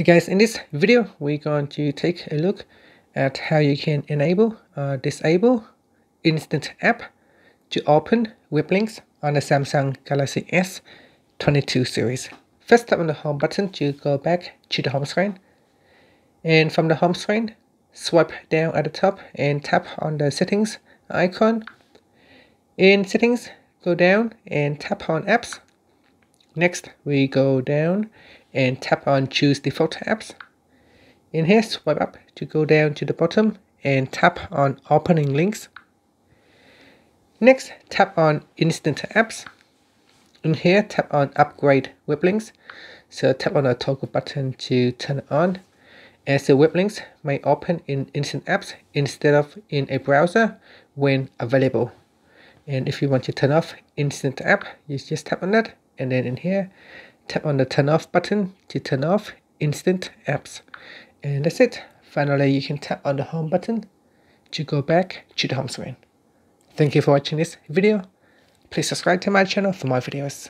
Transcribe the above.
Hey guys, in this video, we're going to take a look at how you can enable or disable Instant App to open web links on the Samsung Galaxy S22 series. First tap on the home button to go back to the home screen. And from the home screen, swipe down at the top and tap on the settings icon. In settings, go down and tap on apps. Next, we go down and tap on choose default apps. In here, swipe up to go down to the bottom and tap on opening links. Next, tap on instant apps. In here, tap on upgrade web links. So tap on the toggle button to turn on. As the web links may open in instant apps instead of in a browser when available. And if you want to turn off instant app, you just tap on that. And then in here, tap on the turn off button to turn off instant apps. And that's it. Finally, you can tap on the home button to go back to the home screen. Thank you for watching this video. Please subscribe to my channel for more videos.